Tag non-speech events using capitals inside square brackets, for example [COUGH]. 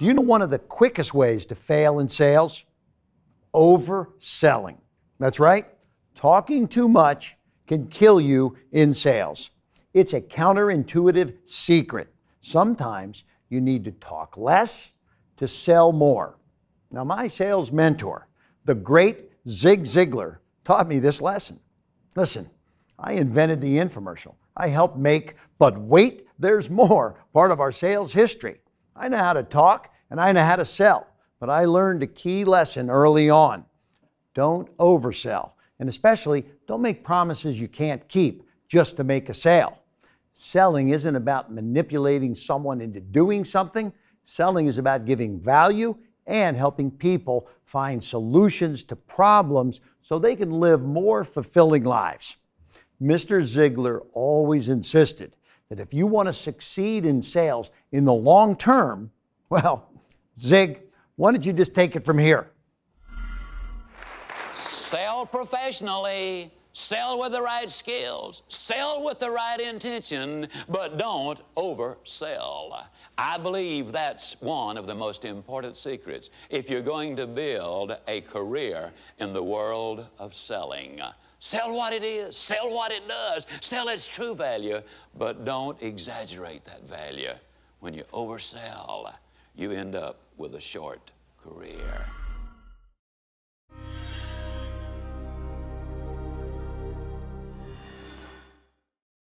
Do you know one of the quickest ways to fail in sales? Overselling. That's right. Talking too much can kill you in sales. It's a counterintuitive secret. Sometimes you need to talk less to sell more. Now, my sales mentor, the great Zig Ziglar, taught me this lesson. Listen, I invented the infomercial. I helped make, but wait, there's more, part of our sales history. I know how to talk and I know how to sell, but I learned a key lesson early on. Don't oversell, and especially don't make promises you can't keep just to make a sale. Selling isn't about manipulating someone into doing something. Selling is about giving value and helping people find solutions to problems so they can live more fulfilling lives. Mr. Ziglar always insisted that if you want to succeed in sales in the long term, [LAUGHS] well, Zig, why don't you just take it from here? Sell professionally. Sell with the right skills, sell with the right intention, but don't oversell. I believe that's one of the most important secrets if you're going to build a career in the world of selling. Sell what it is, sell what it does, sell its true value, but don't exaggerate that value. When you oversell, you end up with a short career.